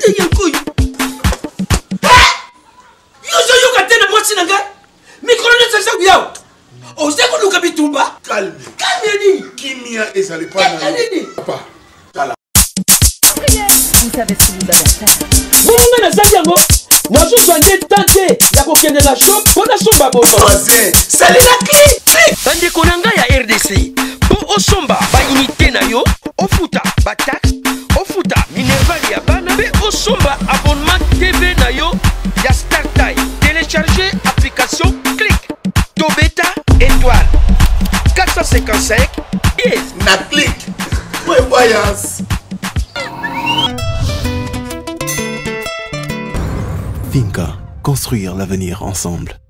te ye koyo eh! yozoyoka te na mwasi na ngai mikolo nyonso eza kuyao oza koluka bitumba kalme kalme nini kimia ezali panini eh, bongo nazali yango nazozwa nde tan te ya kokende na shop mpo nasomba bososalela klik eh! bandeko na ngai ya rdc mpo osomba baunité na yo ofuta bata Charger application clique. Tobeta étoile 455 yes. Na Prévoyance. Finca. Construire l'avenir ensemble.